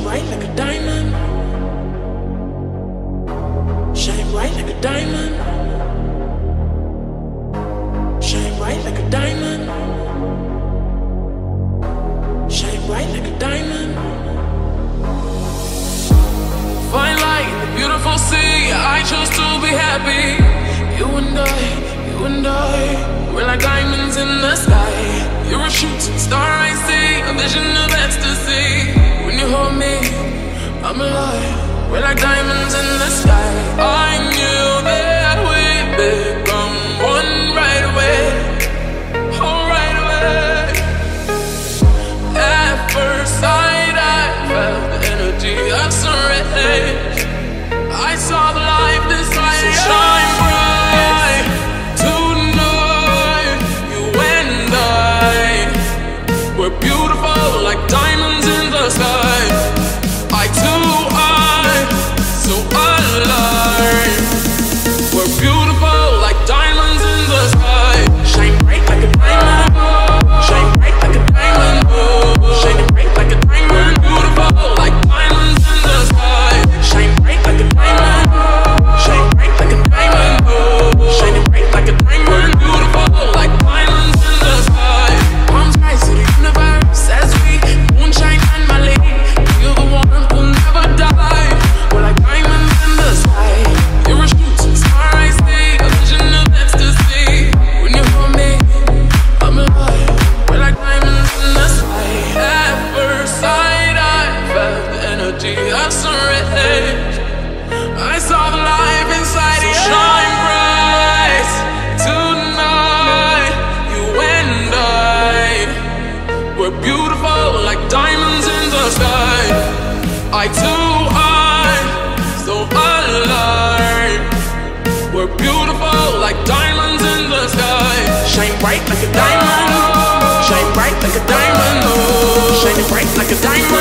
Shine bright like a diamond. Shine bright like a diamond. Shine bright like a diamond. Shine bright like a diamond. Fine light the beautiful sea. I chose to be happy. You and I, you and I, we're like diamonds in the sky. You're a shooting star I see, a vision of ecstasy. Like diamonds. I saw the life inside so. Shine bright tonight. You and I beautiful like diamonds in the sky. I too am so alive. We're beautiful like diamonds in the sky. Shine bright like a diamond. Shine bright like a diamond. Shine bright like a diamond.